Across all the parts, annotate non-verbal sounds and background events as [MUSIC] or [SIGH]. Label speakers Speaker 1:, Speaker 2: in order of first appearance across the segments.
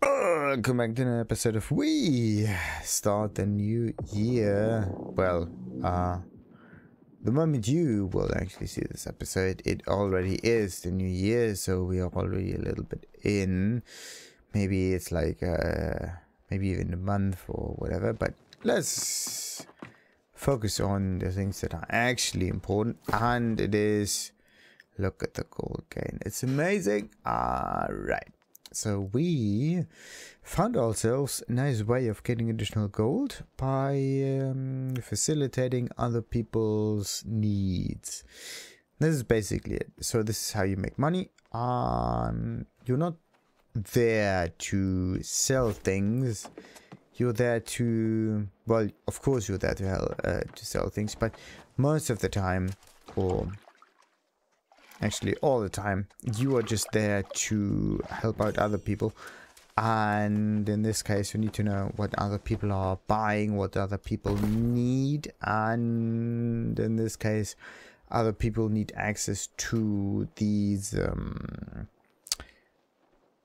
Speaker 1: Welcome back to an episode of We Start the New Year. Well, uh, the moment you will actually see this episode, it already is the new year, so we are already a little bit in. Maybe it's like, uh, maybe even a month or whatever, but let's focus on the things that are actually important, and it is look at the gold gain. It's amazing. Alright. So we found ourselves a nice way of getting additional gold by um, facilitating other people's needs. This is basically it. So this is how you make money. Um, you're not there to sell things. You're there to, well, of course you're there to, help, uh, to sell things, but most of the time, or actually all the time. You are just there to help out other people. And in this case you need to know what other people are buying what other people need. And in this case other people need access to these um,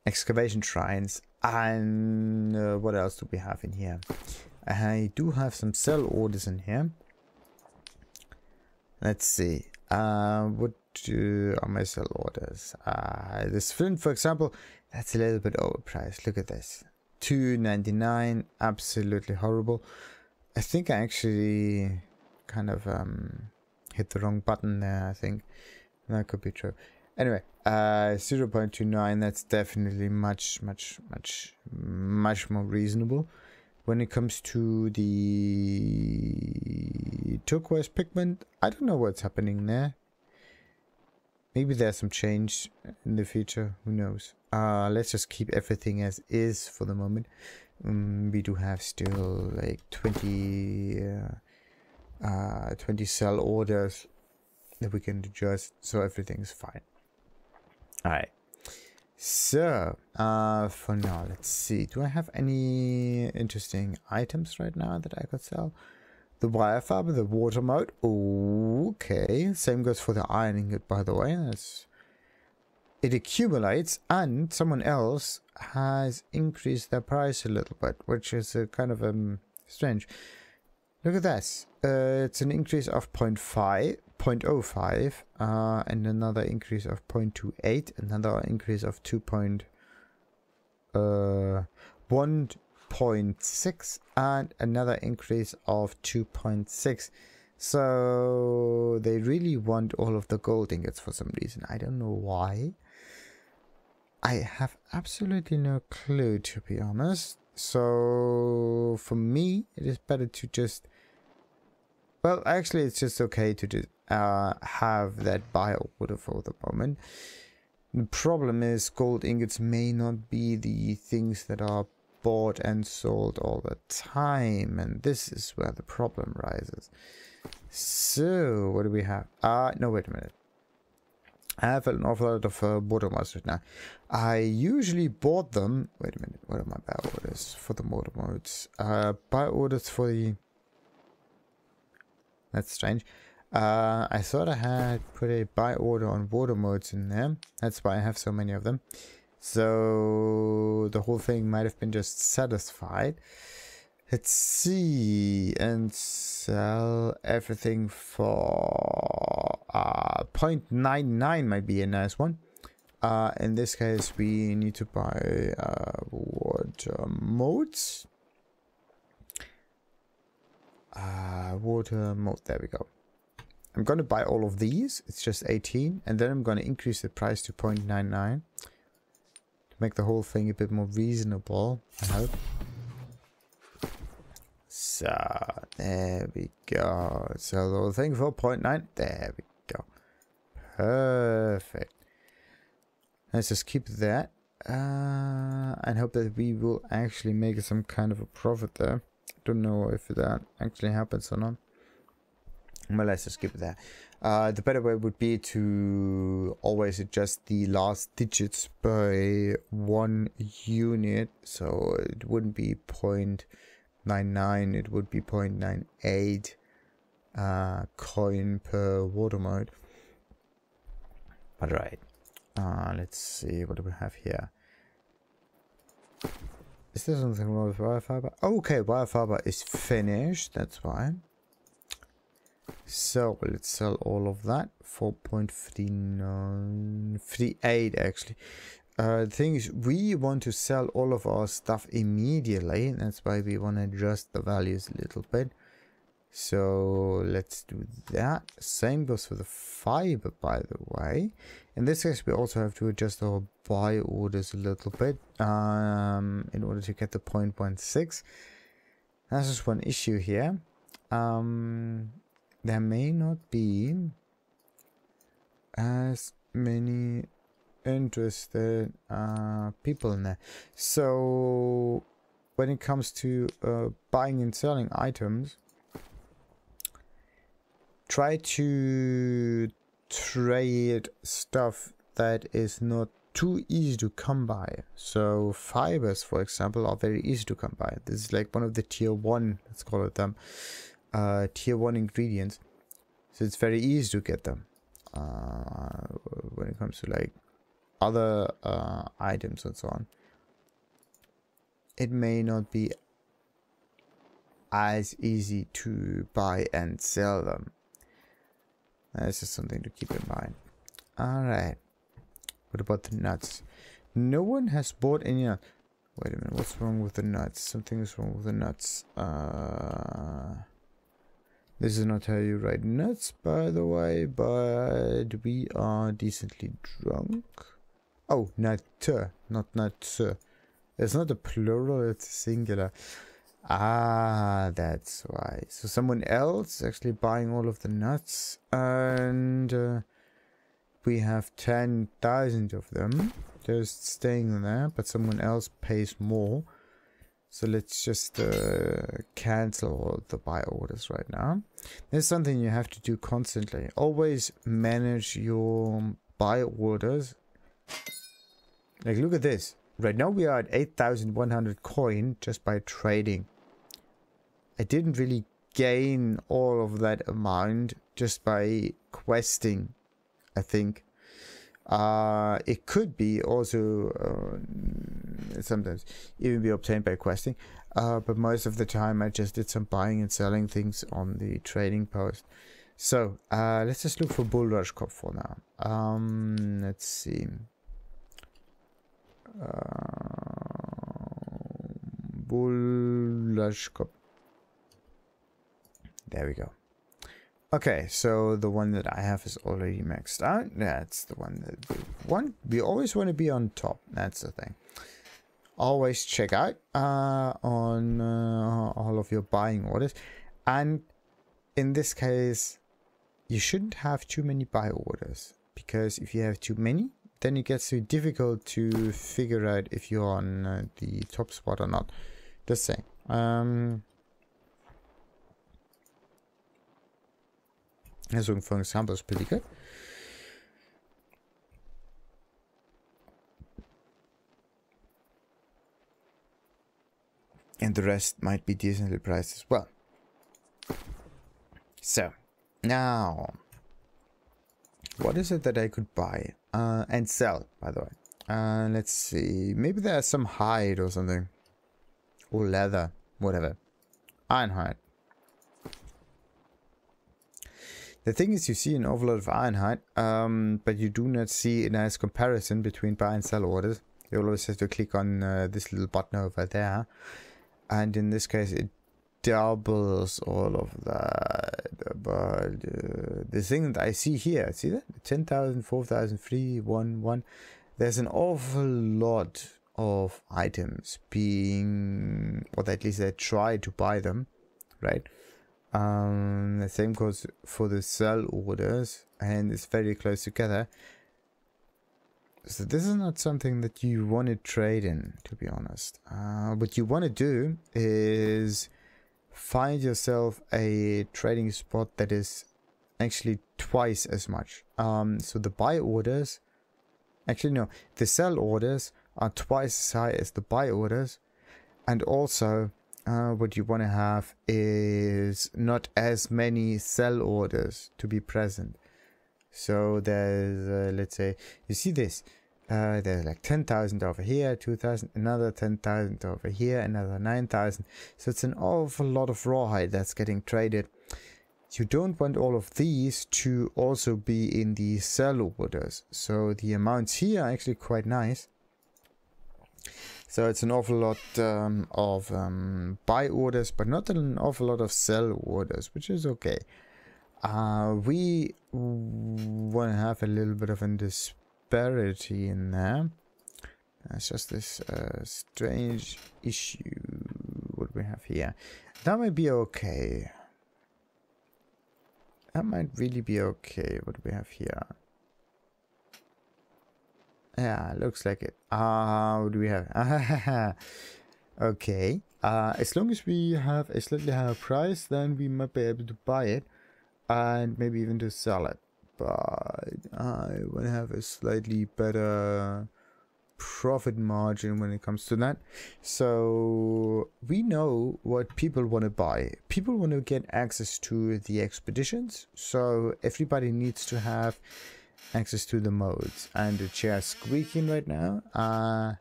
Speaker 1: excavation shrines. And uh, what else do we have in here? I do have some sell orders in here. Let's see. Uh, what my sell orders? Uh, this film, for example, that's a little bit overpriced. Look at this. 2.99, absolutely horrible. I think I actually kind of um, hit the wrong button there, I think. That could be true. Anyway, uh, 0.29, that's definitely much, much, much, much more reasonable. When it comes to the turquoise pigment, I don't know what's happening there. Maybe there's some change in the future. Who knows? Uh, let's just keep everything as is for the moment. Um, we do have still like 20, uh, uh, 20 sell orders that we can adjust. So everything's fine. Alright. So, uh, for now, let's see. Do I have any interesting items right now that I could sell? The wire fiber, the water mode. Okay. Same goes for the ironing it, by the way. That's, it accumulates and someone else has increased their price a little bit, which is a kind of um, strange. Look at this. Uh, it's an increase of 0.5, 0.05, uh, and another increase of 0.28, another increase of 2. Point, Uh, 1 0.6 and another increase of 2.6 so they really want all of the gold ingots for some reason. I don't know why. I have absolutely no clue to be honest. So for me it is better to just well actually it's just okay to just uh, have that buy order for the moment. The problem is gold ingots may not be the things that are bought and sold all the time and this is where the problem rises so what do we have uh no wait a minute I have an awful lot of uh, modes right now. I usually bought them. Wait a minute. What are my buy orders for the motor modes? Uh, buy orders for the. That's strange. Uh, I thought I had put a buy order on water modes in there. That's why I have so many of them. So the whole thing might have been just satisfied. Let's see and sell everything for uh, 0.99 might be a nice one. Uh, in this case, we need to buy uh, water modes. Uh, water mode, there we go. I'm going to buy all of these. It's just 18. And then I'm going to increase the price to 0.99 make the whole thing a bit more reasonable, I hope. So, there we go. So the thing 4.9. There we go. Perfect. Let's just keep that. Uh, and hope that we will actually make some kind of a profit there. Don't know if that actually happens or not. Well, let's just keep it there. Uh, the better way would be to always adjust the last digits by one unit. So it wouldn't be 0.99, it would be 0.98 uh, coin per water mode. But right, uh, let's see, what do we have here? is there something wrong with wire fiber? Okay, wire fiber is finished. That's fine. So let's sell all of that. 4.3938 actually. Uh, the thing is, we want to sell all of our stuff immediately. That's why we want to adjust the values a little bit. So let's do that. Same goes for the fiber, by the way. In this case, we also have to adjust our buy orders a little bit um, in order to get the 0.16. That's just one issue here. Um, there may not be as many interested uh, people in there. So when it comes to uh, buying and selling items, try to trade stuff that is not too easy to come by. So fibers, for example, are very easy to come by. This is like one of the tier one, let's call it them, uh, tier one ingredients. So it's very easy to get them. Uh, when it comes to like other uh, items and so on, it may not be as easy to buy and sell them. That's just something to keep in mind. Alright. What about the nuts? No one has bought any nuts. Wait a minute, what's wrong with the nuts? Something is wrong with the nuts. Uh, this is not how you write nuts, by the way, but we are decently drunk. Oh, nutter, not nutter. It's not a plural, it's a singular. Ah, that's why. So someone else actually buying all of the nuts and uh, we have 10,000 of them just staying there, but someone else pays more. So let's just uh, cancel all the buy orders right now. There's something you have to do constantly. Always manage your buy orders. Like, look at this. Right now we are at 8,100 coin just by trading. I didn't really gain all of that amount just by questing, I think. Uh, it could be also uh, sometimes even be obtained by questing, uh, but most of the time I just did some buying and selling things on the trading post. So uh, let's just look for Bull Rush Cop for now. Um, let's see. Uh, Cop. There we go. Okay, so the one that I have is already maxed out. That's the one that we want. We always want to be on top. That's the thing. Always check out uh, on uh, all of your buying orders. And in this case, you shouldn't have too many buy orders. Because if you have too many, then it gets too difficult to figure out if you're on uh, the top spot or not. Just saying. Um, So for example, is pretty good. The rest might be decently priced as well. So, now, what is it that I could buy uh, and sell, by the way? Uh, let's see, maybe there's some hide or something. Or leather, whatever. Iron hide. The thing is, you see an lot of Ironhide, um, but you do not see a nice comparison between buy and sell orders. You always have to click on uh, this little button over there. And in this case, it doubles all of that. But uh, the thing that I see here, see that? 10,000, 4,000, 3, 1, 1. There's an awful lot of items being, or at least I try to buy them, right? Um, the same goes for the sell orders and it's very close together. So this is not something that you want to trade in, to be honest. Uh, what you want to do is find yourself a trading spot that is actually twice as much. Um, so the buy orders, actually no, the sell orders are twice as high as the buy orders. And also uh, what you want to have is not as many sell orders to be present. So there's, uh, let's say, you see this, uh, there's like 10,000 over here, 2,000, another 10,000 over here, another 9,000. So it's an awful lot of rawhide that's getting traded. You don't want all of these to also be in the sell orders. So the amounts here are actually quite nice. So it's an awful lot um, of um, buy orders, but not an awful lot of sell orders, which is okay. Uh, we want to have a little bit of a disparity in there. It's just this uh, strange issue what we have here. That might be okay. That might really be okay what we have here. Yeah, looks like it. Ah, uh, what do we have? [LAUGHS] okay. Uh, as long as we have a slightly higher price, then we might be able to buy it and maybe even to sell it. But I to have a slightly better profit margin when it comes to that. So we know what people want to buy. People want to get access to the expeditions. So everybody needs to have access to the modes. And the chair squeaking right now. Uh,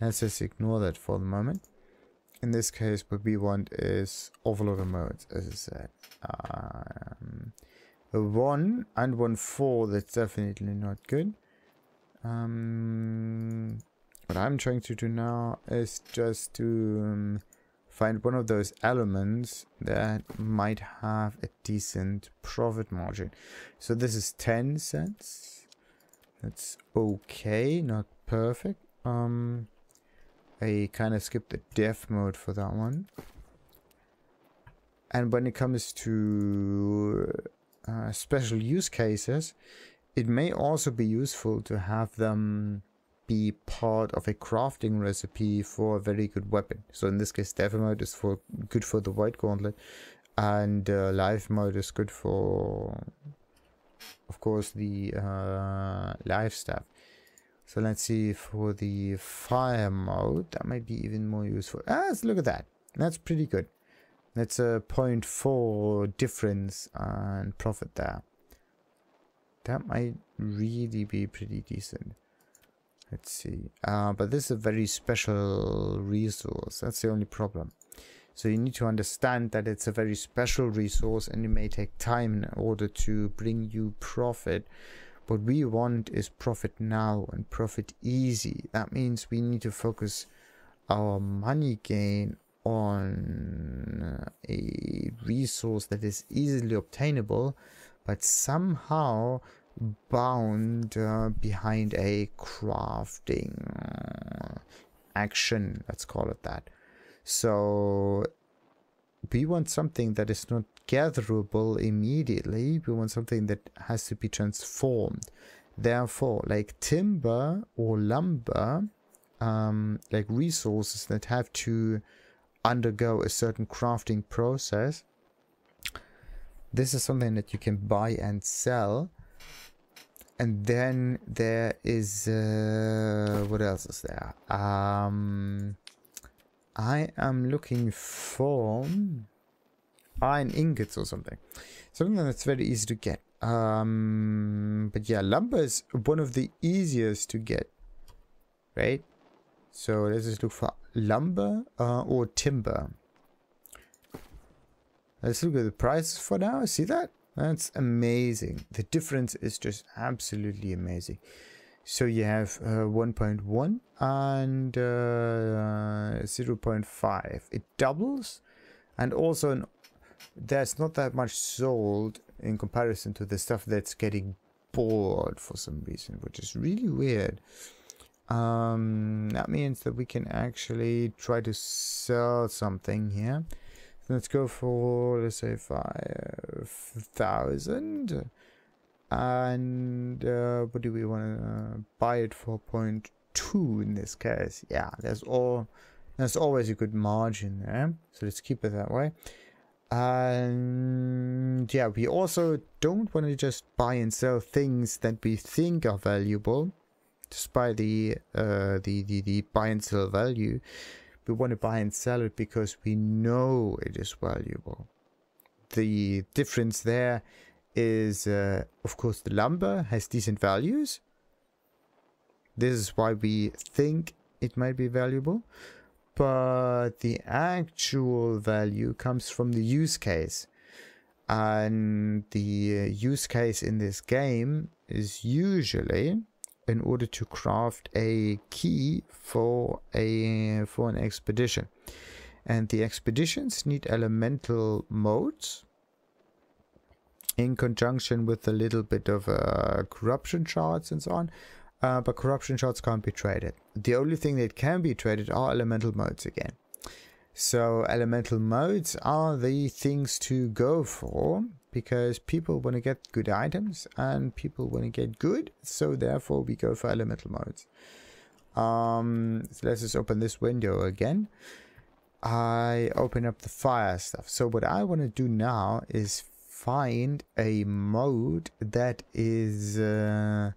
Speaker 1: let's just ignore that for the moment. In this case, what we want is overload modes, as I said. Um, 1 and one 4, that's definitely not good. Um, what I'm trying to do now is just to um, find one of those elements that might have a decent profit margin. So this is 10 cents. That's okay, not perfect. Um, I kind of skipped the dev mode for that one. And when it comes to uh, special use cases, it may also be useful to have them be part of a crafting recipe for a very good weapon. So in this case, Dev mode is for good for the White Gauntlet, and uh, Live mode is good for, of course, the uh, live stuff. So let's see for the fire mode, that might be even more useful. Ah, let's look at that. That's pretty good. That's a 0.4 difference and profit there. That might really be pretty decent. Let's see. Uh, but this is a very special resource. That's the only problem. So you need to understand that it's a very special resource and it may take time in order to bring you profit. What we want is profit now and profit easy. That means we need to focus our money gain on a resource that is easily obtainable, but somehow bound uh, behind a crafting action, let's call it that. So we want something that is not gatherable immediately. We want something that has to be transformed. Therefore, like timber or lumber, um, like resources that have to undergo a certain crafting process, this is something that you can buy and sell. And then there is uh, what else is there? Um i am looking for iron ingots or something. Something that's very easy to get. Um but yeah lumber is one of the easiest to get right? So let's just look for lumber uh, or timber let's look at the prices for now see that that's amazing. The difference is just absolutely amazing. So you have uh, 1.1 and uh, 0.5. It doubles and also an, there's not that much sold in comparison to the stuff that's getting bored for some reason, which is really weird. Um, that means that we can actually try to sell something here. Let's go for, let's say, 5,000. And uh, what do we want to uh, buy it for? 0.2 in this case. Yeah, there's all there's always a good margin there. So let's keep it that way. And yeah, we also don't want to just buy and sell things that we think are valuable, despite the uh, the, the the buy and sell value we want to buy and sell it because we know it is valuable. The difference there is, uh, of course, the lumber has decent values. This is why we think it might be valuable. But the actual value comes from the use case. And the uh, use case in this game is usually in order to craft a key for a for an expedition. And the expeditions need elemental modes in conjunction with a little bit of uh, corruption shards and so on. Uh, but corruption shards can't be traded. The only thing that can be traded are elemental modes again. So elemental modes are the things to go for because people want to get good items and people want to get good so therefore we go for elemental modes. Um so let's just open this window again. I open up the fire stuff. So what i want to do now is find a mode that is uh,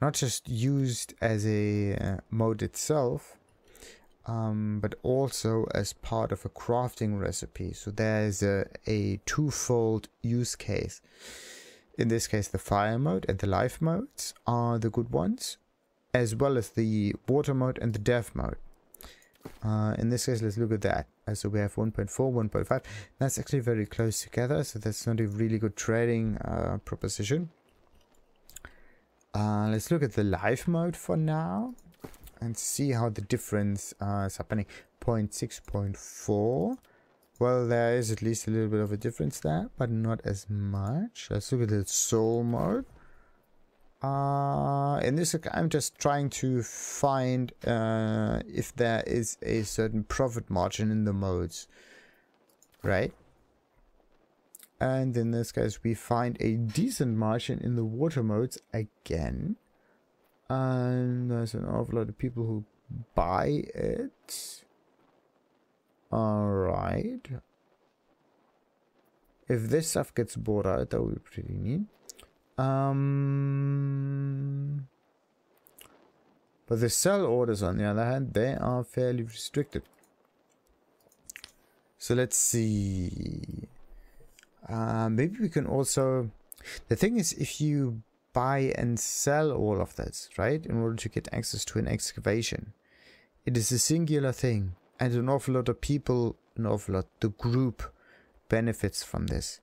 Speaker 1: not just used as a uh, mode itself um, but also as part of a crafting recipe. So there's a, a twofold use case. In this case, the fire mode and the life modes are the good ones, as well as the water mode and the death mode. Uh, in this case, let's look at that. Uh, so we have 1.4, 1.5. That's actually very close together, so that's not a really good trading uh, proposition. Uh, let's look at the life mode for now and see how the difference uh, is happening. 0.6.4. Well, there is at least a little bit of a difference there, but not as much. Let's look at the soul mode. Uh, in this, I'm just trying to find uh, if there is a certain profit margin in the modes, right? And in this case, we find a decent margin in the water modes again. And there's an awful lot of people who buy it. Alright. If this stuff gets bought out, that would be pretty neat. Um, but the sell orders, on the other hand, they are fairly restricted. So let's see. Uh, maybe we can also... The thing is, if you buy and sell all of this, right? In order to get access to an excavation. It is a singular thing. And an awful lot of people, an awful lot, the group benefits from this.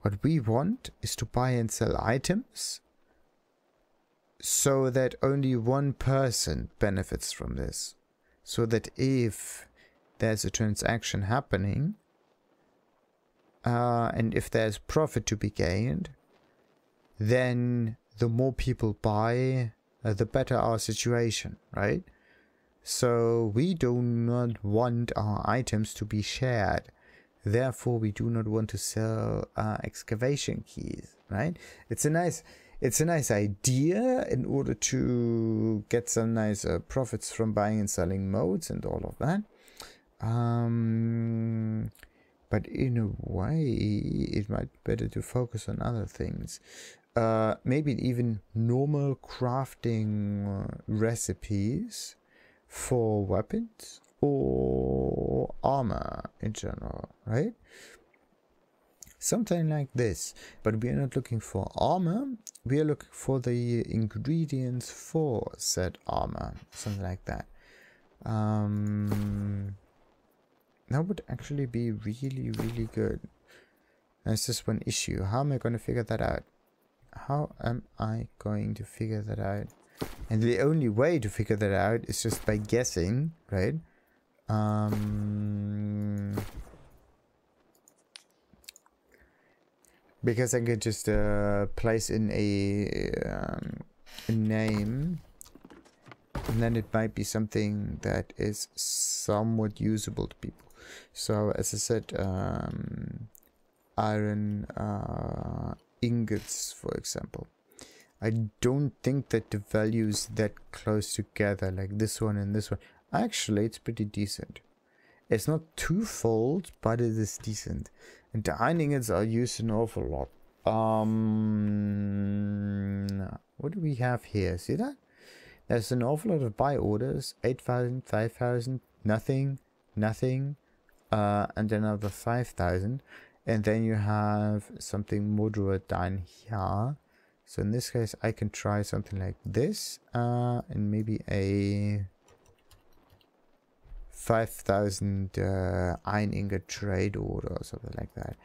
Speaker 1: What we want is to buy and sell items so that only one person benefits from this. So that if there's a transaction happening, uh, and if there's profit to be gained, then the more people buy, uh, the better our situation, right? So we do not want our items to be shared. Therefore, we do not want to sell uh, excavation keys, right? It's a nice, it's a nice idea in order to get some nice uh, profits from buying and selling modes and all of that. Um, but in a way, it might be better to focus on other things uh, maybe even normal crafting uh, recipes for weapons or armor in general, right? Something like this, but we are not looking for armor, we are looking for the ingredients for said armor, something like that. Um, that would actually be really, really good. That's just one issue. How am I going to figure that out? how am I going to figure that out? And the only way to figure that out is just by guessing, right? Um, because I could just uh, place in a, um, a name and then it might be something that is somewhat usable to people. So as I said, um, iron uh, ingots, for example. I don't think that the values that close together, like this one and this one. Actually, it's pretty decent. It's not twofold, but it is decent. And the iron ingots are used an awful lot. Um, what do we have here? See that? There's an awful lot of buy orders. 8,000, 5,000, nothing, nothing, uh, and another 5,000 and then you have something moderate down here So in this case, I can try something like this, uh, and maybe a 5,000 uh, iron ingot trade order or something like that.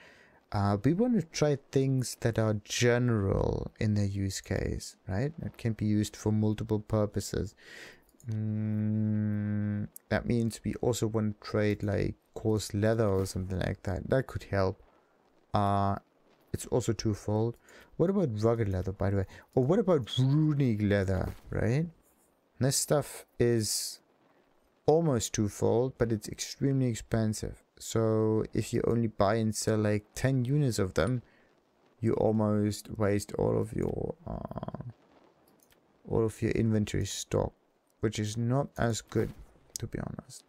Speaker 1: Uh, we want to try things that are general in their use case, right? That can be used for multiple purposes. Mm, that means we also want to trade like coarse leather or something like that. That could help. Uh, it's also twofold. What about rugged leather, by the way? Or what about runic leather, right? This stuff is almost twofold, but it's extremely expensive. So if you only buy and sell like 10 units of them, you almost waste all of your uh, all of your inventory stock, which is not as good, to be honest.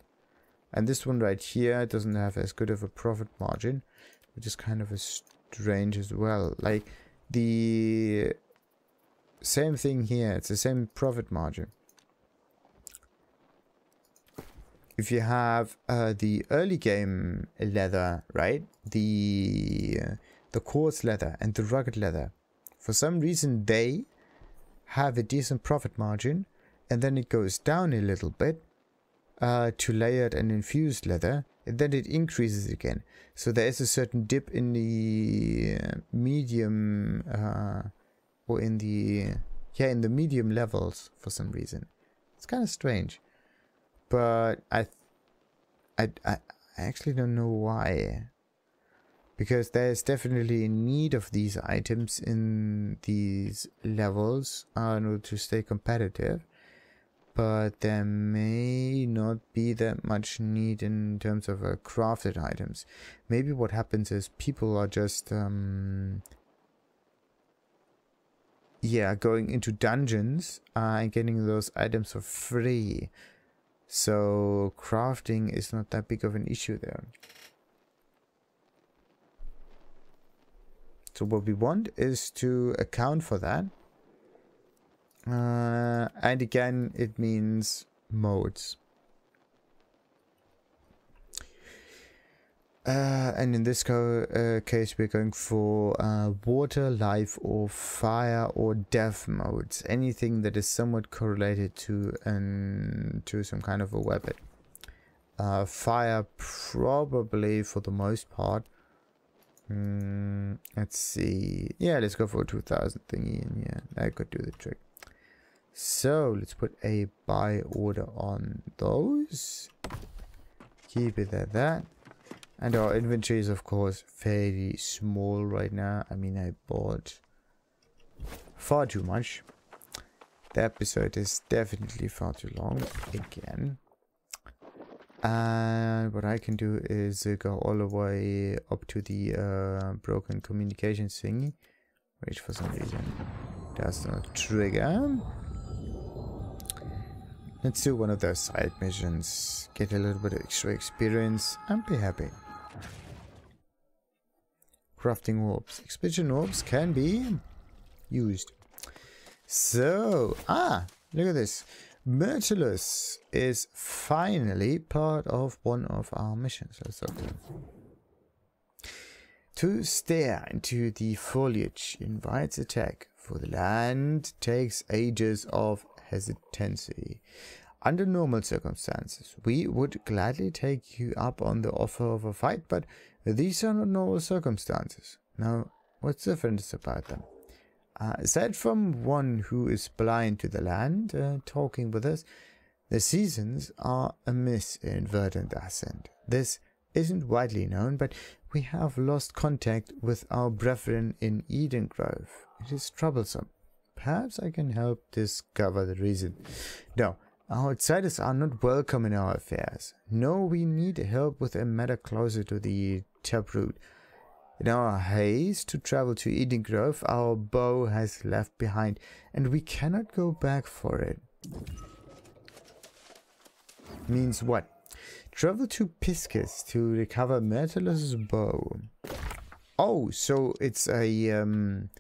Speaker 1: And this one right here doesn't have as good of a profit margin, which is kind of a strange as well. Like the same thing here, it's the same profit margin. If you have uh, the early game leather, right? The uh, the coarse leather and the rugged leather, for some reason they have a decent profit margin, and then it goes down a little bit uh, to layered and infused leather, and then it increases again. So there is a certain dip in the uh, medium uh, or in the yeah in the medium levels for some reason. It's kind of strange, but I, I I actually don't know why. Because there is definitely a need of these items in these levels uh, in order to stay competitive but there may not be that much need in terms of uh, crafted items. Maybe what happens is people are just, um, yeah, going into dungeons uh, and getting those items for free. So crafting is not that big of an issue there. So what we want is to account for that uh, and again, it means modes. Uh, and in this uh, case, we're going for uh, water, life, or fire, or death modes. Anything that is somewhat correlated to an to some kind of a weapon. Uh, fire, probably for the most part. Mm, let's see. Yeah, let's go for a 2000 thingy, and yeah, that could do the trick. So let's put a buy order on those. Keep it at that. And our inventory is of course fairly small right now. I mean I bought far too much. The episode is definitely far too long again. And what I can do is uh, go all the way up to the uh, broken communication thingy, which for some reason does not trigger. Let's do one of those side missions. Get a little bit of extra experience and be happy. Crafting orbs. Expedition orbs can be used. So, ah, look at this. Myrtilus is finally part of one of our missions. Let's To stare into the foliage invites attack, for the land takes ages of hesitancy. Under normal circumstances, we would gladly take you up on the offer of a fight, but these are not normal circumstances. Now, what's different about them? Uh, aside from one who is blind to the land uh, talking with us, the seasons are amiss in Verdant Ascent. This isn't widely known, but we have lost contact with our brethren in Eden Grove. It is troublesome. Perhaps I can help discover the reason. No, outsiders are not welcome in our affairs. No, we need help with a matter closer to the taproot. In our haste to travel to Eden Grove, our bow has left behind, and we cannot go back for it. Means what? Travel to Piscis to recover Myrtilus's bow. Oh, so it's a um,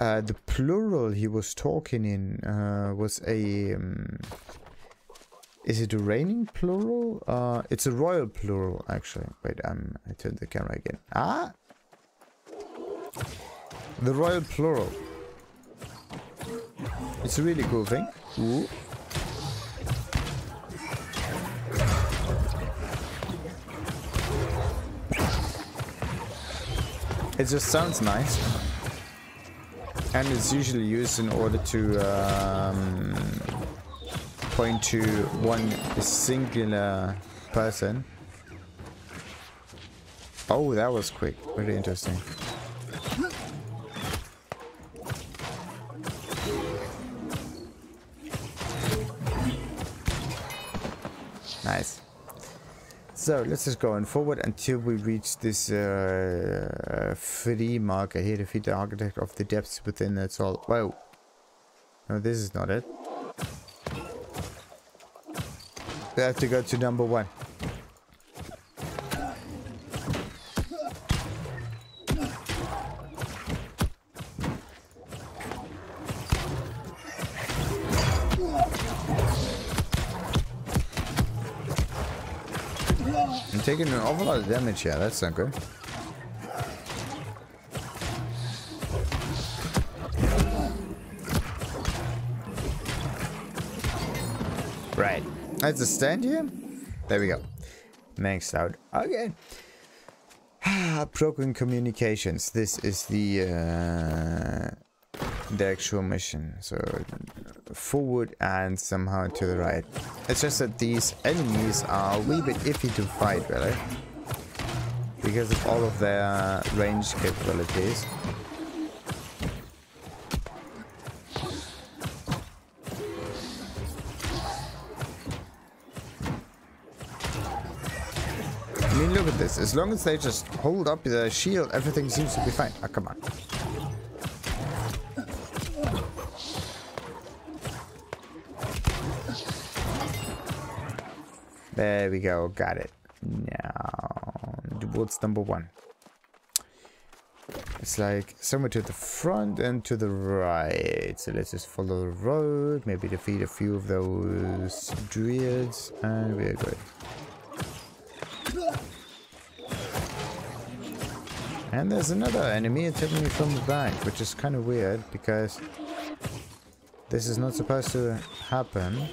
Speaker 1: uh, the plural he was talking in uh, was a. Um, is it a reigning plural? Uh, it's a royal plural, actually. Wait, um, I turned the camera again. Ah! The royal plural. It's a really cool thing. Ooh. It just sounds nice. And it's usually used in order to um, point to one singular person. Oh, that was quick. Very interesting. So let's just go on forward until we reach this uh, free marker here. Defeat the architect of the depths within. That's all. Whoa. No, this is not it. We have to go to number one. Taking an awful lot of damage here. That's not good. Right. That's a stand here. There we go. Maxed out. Okay. [SIGHS] Broken communications. This is the uh, the actual mission. So forward and somehow to the right. It's just that these enemies are a wee bit iffy to fight, really. Because of all of their range capabilities. I mean, look at this. As long as they just hold up the shield, everything seems to be fine. Oh, come on. There we go. Got it. Now, what's number one? It's like somewhere to the front and to the right. So let's just follow the road. Maybe defeat a few of those druids. And we're good. And there's another enemy attacking me from the back, which is kind of weird because this is not supposed to happen.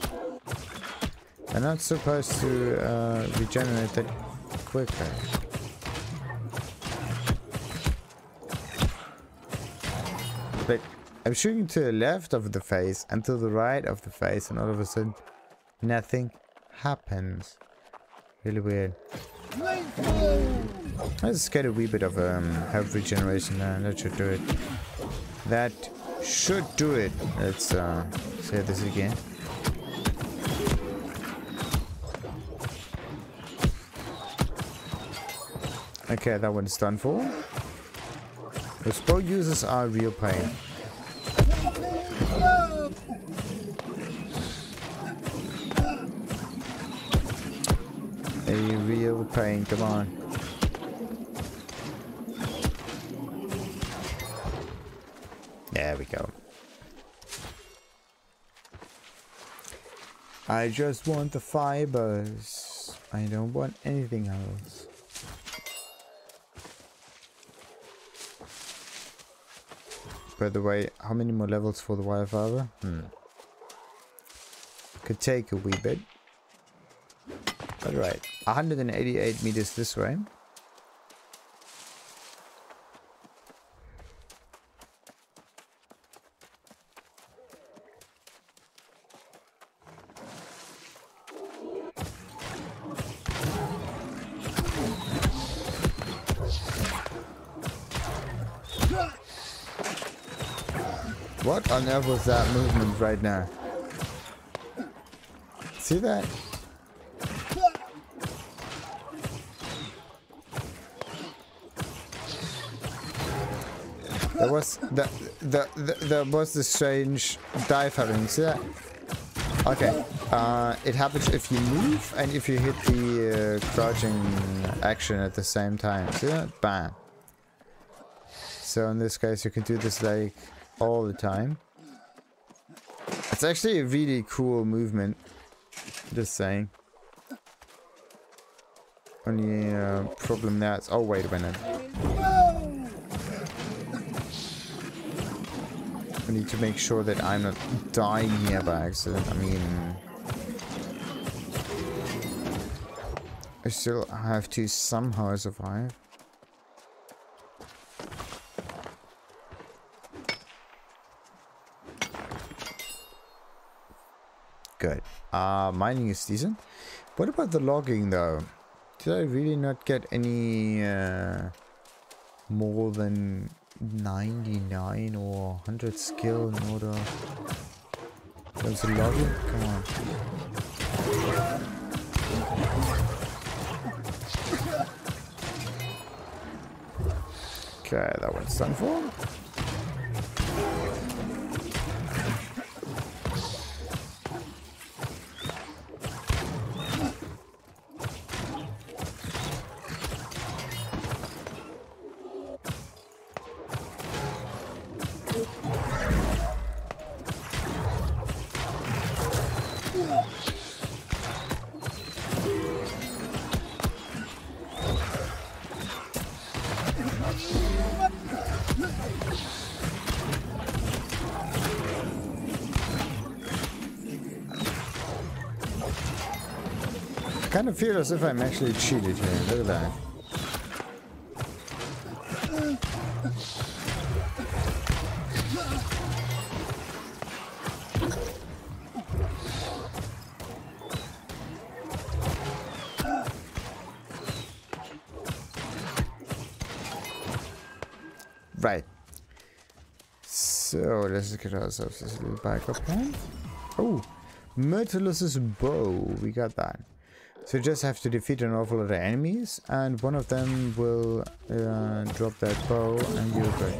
Speaker 1: They're not supposed to uh, regenerate that quicker. But I'm shooting to the left of the face and to the right of the face and all of a sudden nothing happens. Really weird. Let's get a wee bit of um, health regeneration there. That should do it. That should do it. Let's uh, say this again. Okay, that one's done for. The spell users are real pain. A real pain, come on. There we go. I just want the fibers. I don't want anything else. By the way, how many more levels for the wire fiber? Hmm. Could take a wee bit. But right, 188 meters this way. Was that movement right now? See that? There was the the, the there was this strange dive happening. See that? Okay. Uh, it happens if you move and if you hit the uh, crouching action at the same time. See that? Bam. So in this case, you can do this like all the time. It's actually a really cool movement. Just saying. Only uh, problem now is... Oh, wait a minute. I need to make sure that I'm not dying here by accident. I mean... I still have to somehow survive. Good. Uh, mining is decent. What about the logging though? Did I really not get any uh, more than 99 or 100 skill in order? There's a logging? Come on. Okay, that one's done for. Of feel as if I'm actually cheated here. Look at that. Right. So let's get ourselves this little backup plan. Oh, Myrtilus's bow. We got that. So you just have to defeat an awful lot of enemies, and one of them will uh, drop that bow, and you're good.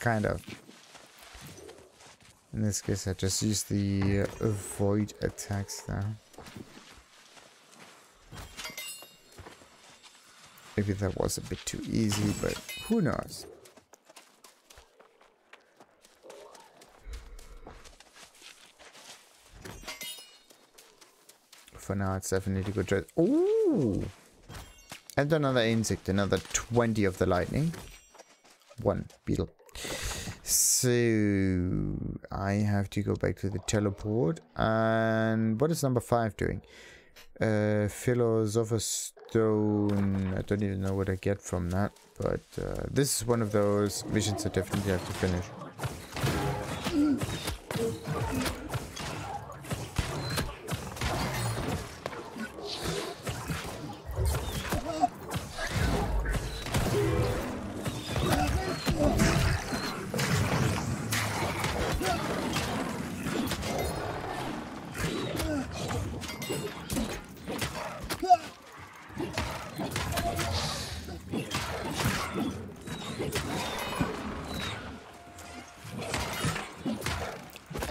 Speaker 1: Kind of. In this case, I just use the avoid attacks there. Maybe that was a bit too easy, but who knows? For now, it's definitely good. Choice. Ooh! And another insect, another 20 of the lightning. One beetle. So I have to go back to the teleport. And what is number five doing? Uh, Philosopher's Stone. I don't even know what I get from that. But uh, this is one of those missions I definitely have to finish.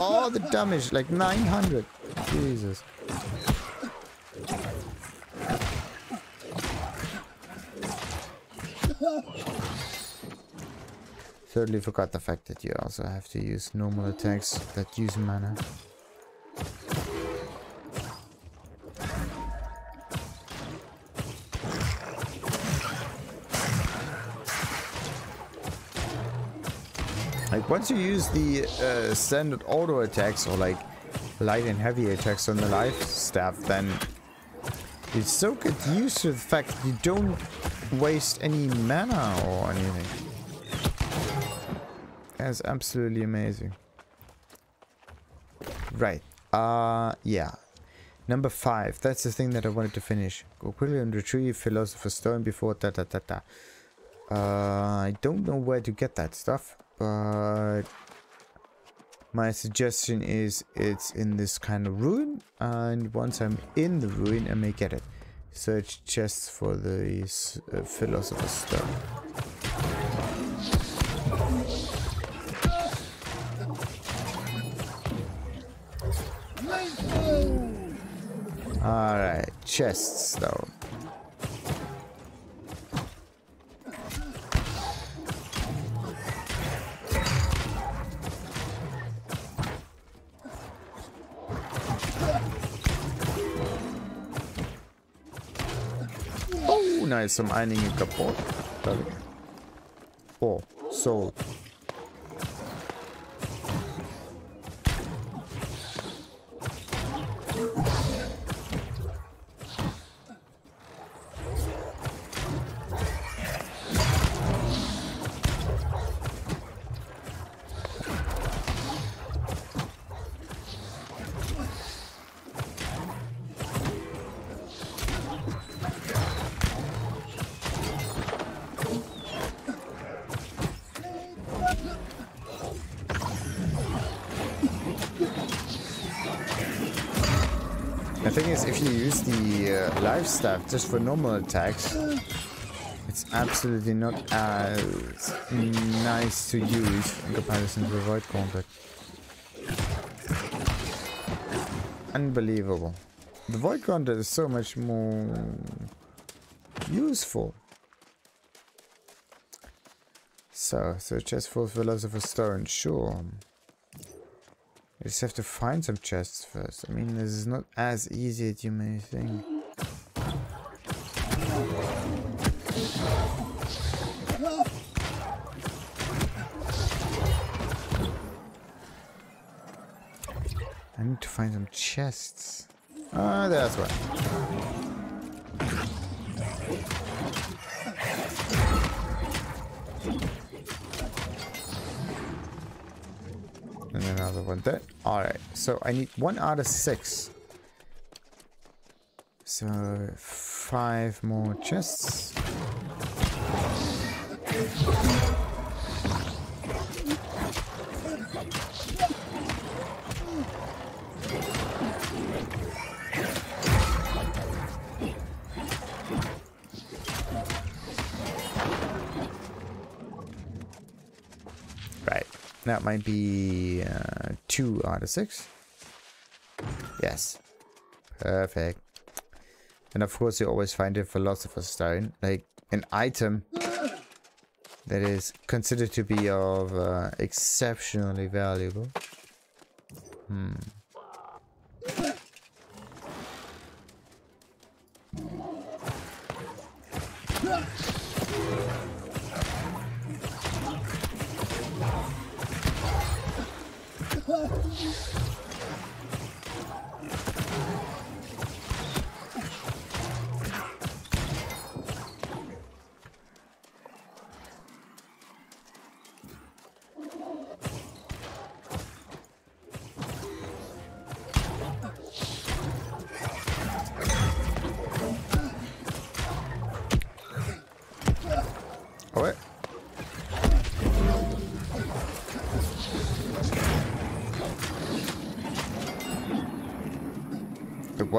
Speaker 1: All the damage, like 900. Jesus. Totally forgot the fact that you also have to use normal attacks that use mana. Like once you use the uh, standard auto attacks or like light and heavy attacks on the life staff, then you so get used to the fact that you don't waste any mana or anything. That's absolutely amazing. Right. Uh, yeah. Number five. That's the thing that I wanted to finish. Go quickly and retrieve Philosopher's Stone before da da da da. Uh, I don't know where to get that stuff but my suggestion is it's in this kind of ruin and once I'm in the ruin I may get it. Search chests for the uh, Philosopher's Stone. Alright, chests though. Nice som einigen kaputt. Oh, sold. stuff just for normal attacks, it's absolutely not as nice to use in comparison to the Void Gauntlet. Unbelievable. The Void Gauntlet is so much more useful. So, so chest full of Philosopher's Stone, sure. You just have to find some chests first. I mean, this is not as easy as you may think. Chests. Ah, that's one. And another one there. Alright, so I need one out of six. So five more chests. That might be uh, two out of six. Yes, perfect. And of course you always find a Philosopher's Stone, like an item that is considered to be of uh, exceptionally valuable. Hmm.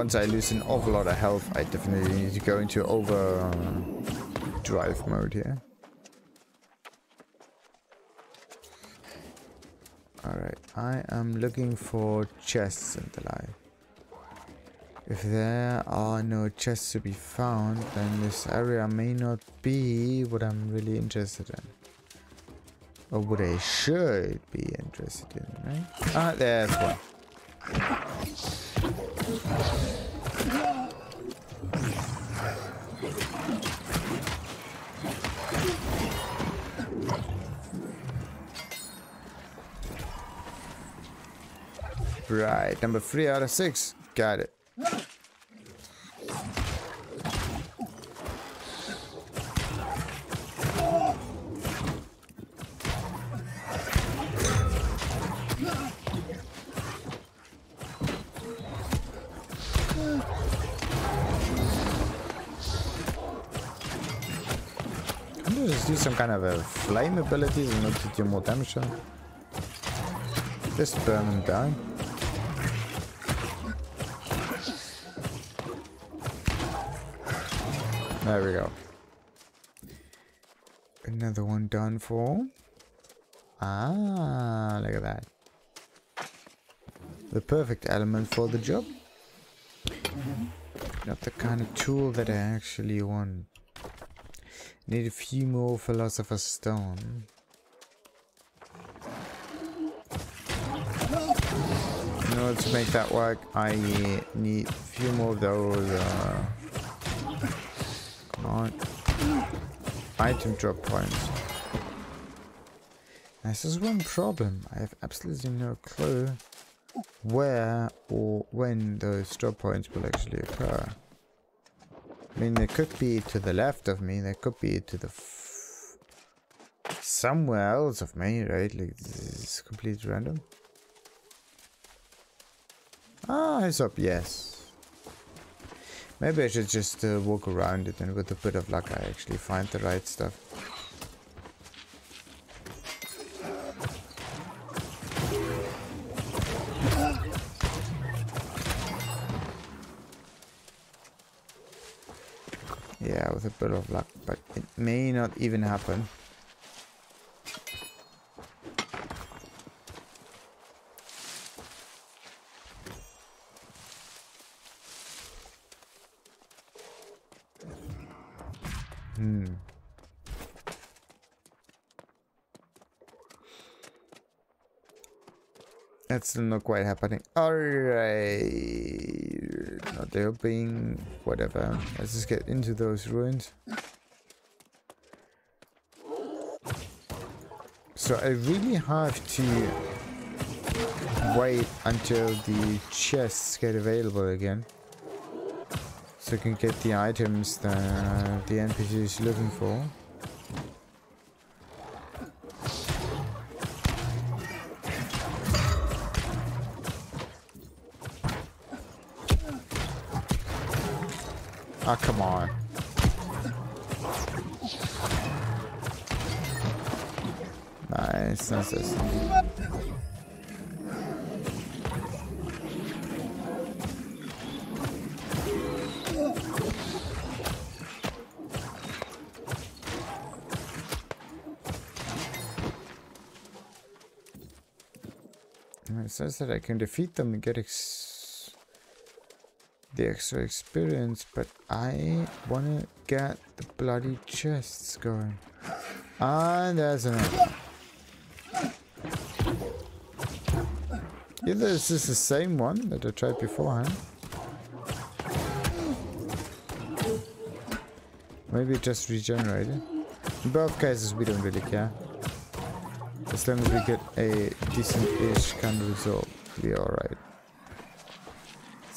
Speaker 1: Once I lose an awful lot of health, I definitely need to go into over uh, drive mode here. Alright, I am looking for chests in the life. If there are no chests to be found, then this area may not be what I'm really interested in. Or what I should be interested in, right? Ah, there's one. Right, number three out of six. Got it. Some kind of a flame abilities in order to do more damage. Just burn them down. There we go. Another one done for. Ah, look at that. The perfect element for the job. Not the kind of tool that I actually want. Need a few more Philosopher's Stone. In order to make that work, I need a few more of those uh, Come on. Item drop points. This is one problem. I have absolutely no clue where or when those drop points will actually occur. I mean, they could be to the left of me, they could be to the somewhere else of me, right? Like, this is completely random. Ah, it's up, yes. Maybe I should just uh, walk around it and with a bit of luck I actually find the right stuff. Yeah, with a bit of luck, but it may not even happen. Hmm. That's still not quite happening. Alright. Not helping. Whatever. Let's just get into those ruins. So I really have to wait until the chests get available again. So I can get the items that the NPC is looking for. Oh, come on. Nice, nice, nice. It says that I can defeat them and get the extra experience, but I want to get the bloody chests going. Ah, there's another. Either this is the same one that I tried beforehand. Maybe it just regenerated. In both cases, we don't really care. As long as we get a decent-ish kind of result, we are alright.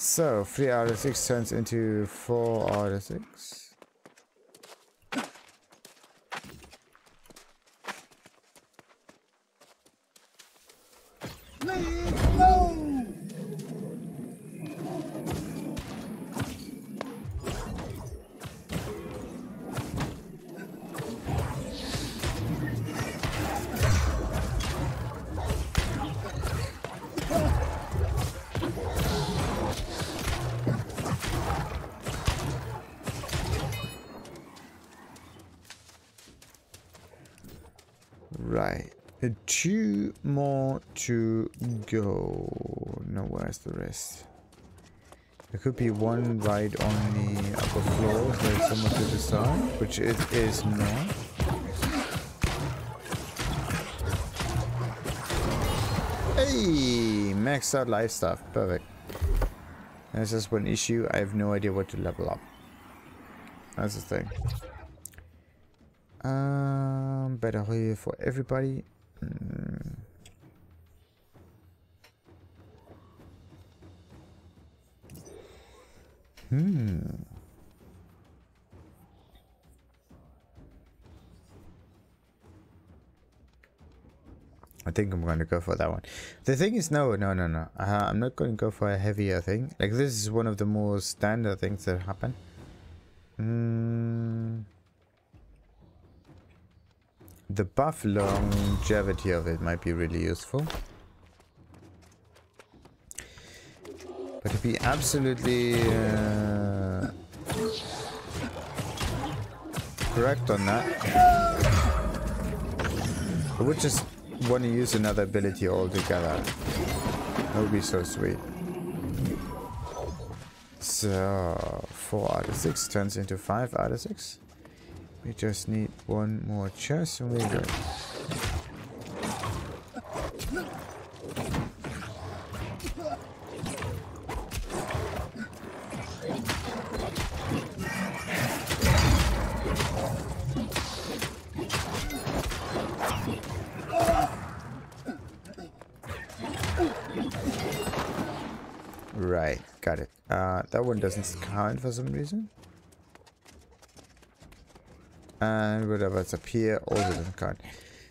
Speaker 1: So, 3 out of 6 turns into 4 out of 6. Right. Two more to go. Now where's the rest? There could be one right on the upper floor, like somewhere to the side, which it is not. Hey! Maxed out life staff. Perfect. That's just one issue. I have no idea what to level up. That's the thing. Um, better for everybody. Mm. Hmm. I think I'm going to go for that one. The thing is, no, no, no, no. Uh, I'm not going to go for a heavier thing. Like, this is one of the more standard things that happen. Hmm the buff longevity of it might be really useful. But to be absolutely uh, correct on that, I would just want to use another ability altogether. That would be so sweet. So, 4 out of 6 turns into 5 out of 6. We just need one more chest and we go. Right, got it. Uh, that one doesn't count for some reason. And whatever's up here also doesn't count.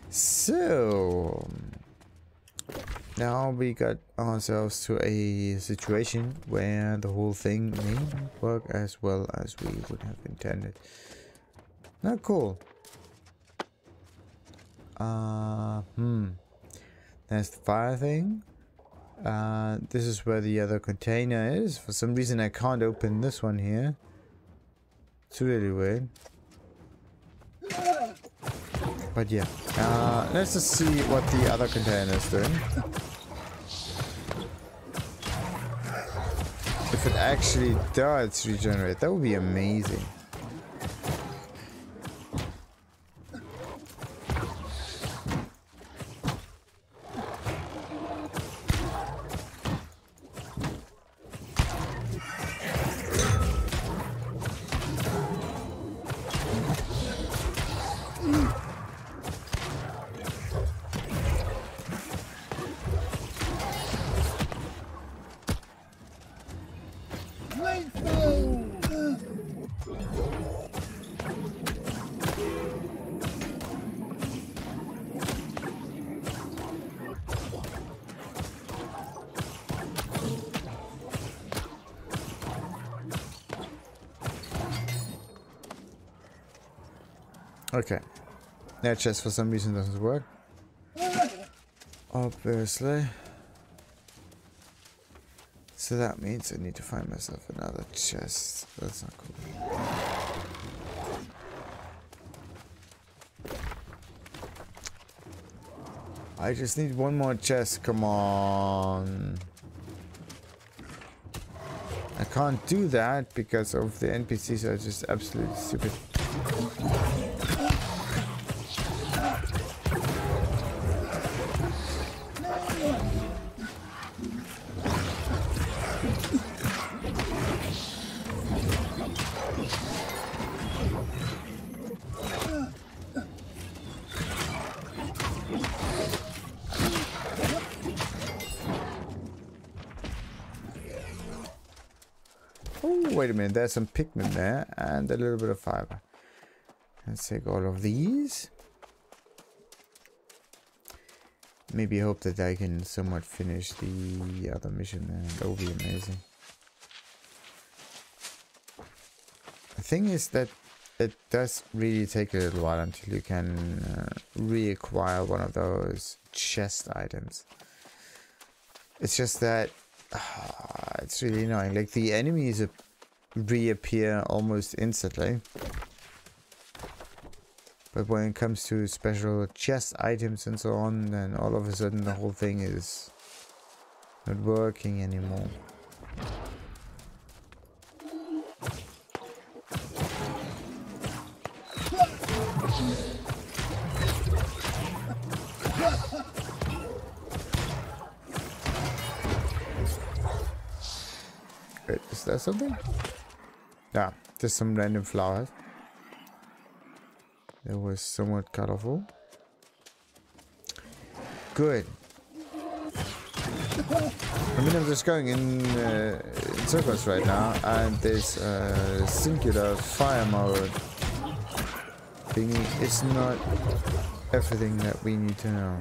Speaker 1: So, now we got ourselves to a situation where the whole thing may work as well as we would have intended. Not cool. Uh, hmm. There's the fire thing. Uh, this is where the other container is. For some reason I can't open this one here. It's really weird. But yeah, uh, let's just see what the other container is doing. If it actually does regenerate, that would be amazing. Okay. That chest for some reason doesn't work. Obviously. So that means I need to find myself another chest. That's not cool. I just need one more chest, come on. I can't do that because of the NPCs are just absolutely stupid. There's some pigment there and a little bit of fiber. Let's take all of these. Maybe hope that I can somewhat finish the other mission there. That would be amazing. The thing is that it does really take a little while until you can uh, reacquire one of those chest items. It's just that uh, [SIGHS] it's really annoying. Like the enemies are reappear almost instantly. But when it comes to special chest items and so on, then all of a sudden the whole thing is not working anymore. Wait, is there something? Yeah, just some random flowers. It was somewhat colorful. Good. I mean, I'm just going in, uh, in circles right now, and this uh, singular fire mode thingy is not everything that we need to know.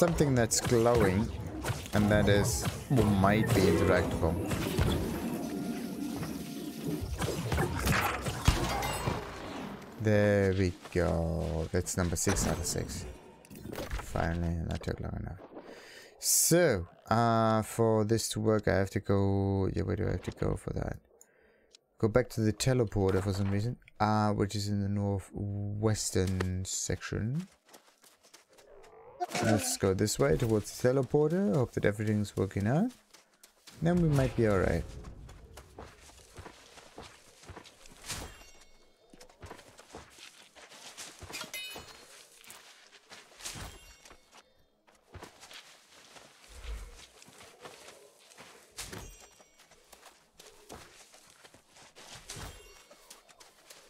Speaker 1: Something that's glowing, and that is, might be interactable. There we go. That's number six out of six. Finally, that took long enough. So, uh, for this to work, I have to go. Yeah, where do I have to go for that? Go back to the teleporter for some reason. Uh, which is in the northwestern section. Let's go this way towards the teleporter. Hope that everything's working out. Then we might be alright.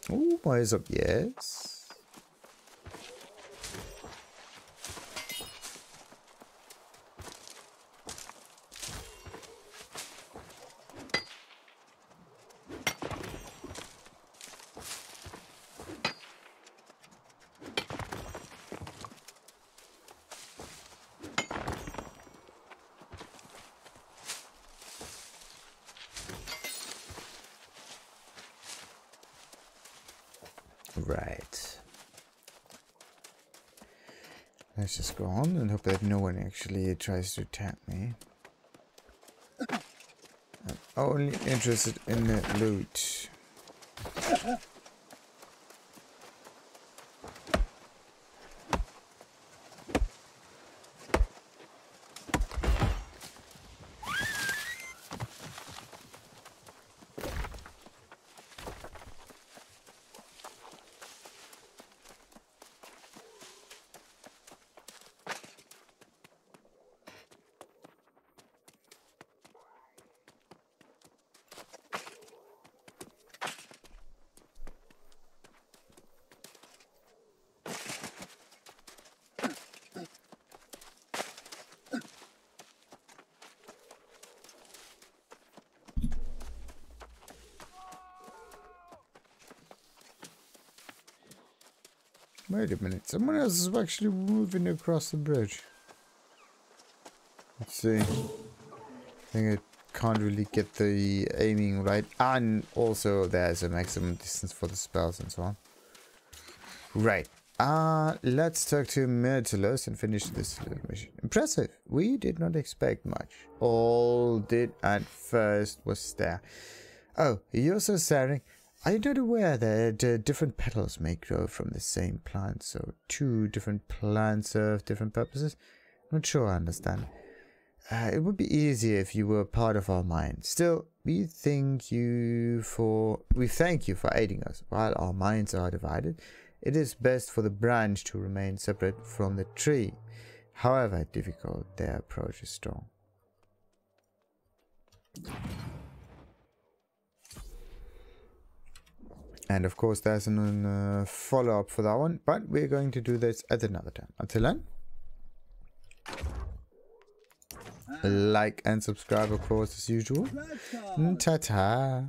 Speaker 1: Oh, eyes up, yes. Right. Let's just go on and hope that no one actually tries to attack me. I'm only interested in the loot. Wait a minute, someone else is actually moving across the bridge. Let's see. I think I can't really get the aiming right. And also there's a maximum distance for the spells and so on. Right. Uh, let's talk to Myrtilus and finish this little mission. Impressive. We did not expect much. All did at first was there. Oh, you're so staring. Are you not aware that uh, different petals may grow from the same plant? So two different plants serve different purposes? I'm Not sure I understand. Uh, it would be easier if you were part of our mind. Still, we thank you for we thank you for aiding us. While our minds are divided, it is best for the branch to remain separate from the tree. However difficult, their approach is strong. And of course, there's a uh, follow up for that one, but we're going to do this at another time. Until then, like and subscribe, of course, as usual. Ta ta.